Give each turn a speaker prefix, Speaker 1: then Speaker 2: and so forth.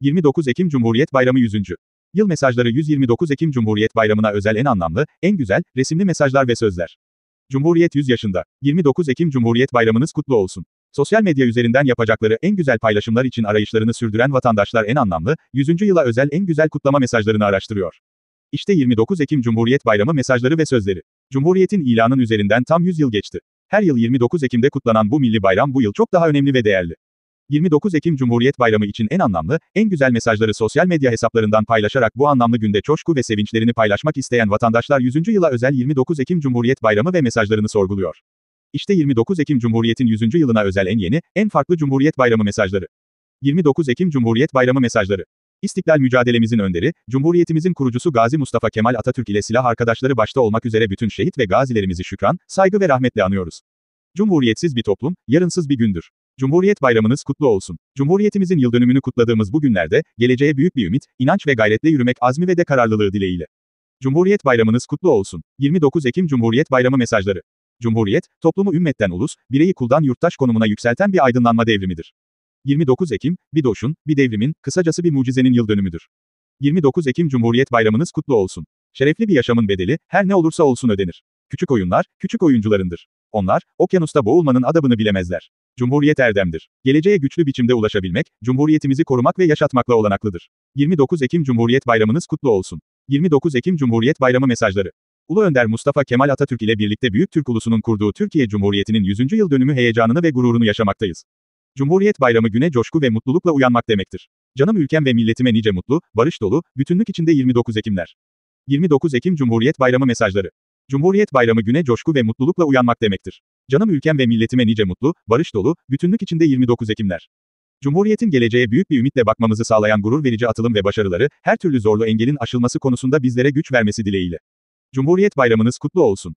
Speaker 1: 29 Ekim Cumhuriyet Bayramı 100. Yıl mesajları 129 Ekim Cumhuriyet Bayramı'na özel en anlamlı, en güzel, resimli mesajlar ve sözler. Cumhuriyet 100 yaşında. 29 Ekim Cumhuriyet Bayramınız kutlu olsun. Sosyal medya üzerinden yapacakları en güzel paylaşımlar için arayışlarını sürdüren vatandaşlar en anlamlı, 100. yıla özel en güzel kutlama mesajlarını araştırıyor. İşte 29 Ekim Cumhuriyet Bayramı mesajları ve sözleri. Cumhuriyetin ilanın üzerinden tam 100 yıl geçti. Her yıl 29 Ekim'de kutlanan bu milli bayram bu yıl çok daha önemli ve değerli. 29 Ekim Cumhuriyet Bayramı için en anlamlı, en güzel mesajları sosyal medya hesaplarından paylaşarak bu anlamlı günde coşku ve sevinçlerini paylaşmak isteyen vatandaşlar 100. yıla özel 29 Ekim Cumhuriyet Bayramı ve mesajlarını sorguluyor. İşte 29 Ekim Cumhuriyet'in 100. yılına özel en yeni, en farklı Cumhuriyet Bayramı mesajları. 29 Ekim Cumhuriyet Bayramı mesajları. İstiklal mücadelemizin önderi, Cumhuriyetimizin kurucusu Gazi Mustafa Kemal Atatürk ile silah arkadaşları başta olmak üzere bütün şehit ve gazilerimizi şükran, saygı ve rahmetle anıyoruz. Cumhuriyetsiz bir toplum, yarınsız bir gündür. Cumhuriyet Bayramınız kutlu olsun. Cumhuriyetimizin yıl dönümünü kutladığımız bu günlerde, geleceğe büyük bir ümit, inanç ve gayretle yürümek azmi ve de kararlılığı dileğiyle. Cumhuriyet Bayramınız kutlu olsun. 29 Ekim Cumhuriyet Bayramı mesajları. Cumhuriyet, toplumu ümmetten ulus, bireyi kuldan yurttaş konumuna yükselten bir aydınlanma devrimidir. 29 Ekim, bir doğuşun, bir devrimin, kısacası bir mucizenin yıl dönümüdür. 29 Ekim Cumhuriyet Bayramınız kutlu olsun. Şerefli bir yaşamın bedeli, her ne olursa olsun ödenir. Küçük oyunlar, küçük oyuncularındır. Onlar, okyanusta boğulmanın adabını bilemezler. Cumhuriyet erdemdir. Geleceğe güçlü biçimde ulaşabilmek, Cumhuriyetimizi korumak ve yaşatmakla olanaklıdır. 29 Ekim Cumhuriyet Bayramınız kutlu olsun. 29 Ekim Cumhuriyet Bayramı mesajları. Ulu Önder Mustafa Kemal Atatürk ile birlikte Büyük Türk Ulusu'nun kurduğu Türkiye Cumhuriyeti'nin 100. yıl dönümü heyecanını ve gururunu yaşamaktayız. Cumhuriyet Bayramı güne coşku ve mutlulukla uyanmak demektir. Canım ülkem ve milletime nice mutlu, barış dolu, bütünlük içinde 29 Ekimler. 29 Ekim Cumhuriyet Bayramı mesajları. Cumhuriyet Bayramı güne coşku ve mutlulukla uyanmak demektir. Canım ülkem ve milletime nice mutlu, barış dolu, bütünlük içinde 29 Ekimler. Cumhuriyetin geleceğe büyük bir ümitle bakmamızı sağlayan gurur verici atılım ve başarıları, her türlü zorlu engelin aşılması konusunda bizlere güç vermesi dileğiyle. Cumhuriyet Bayramınız kutlu olsun.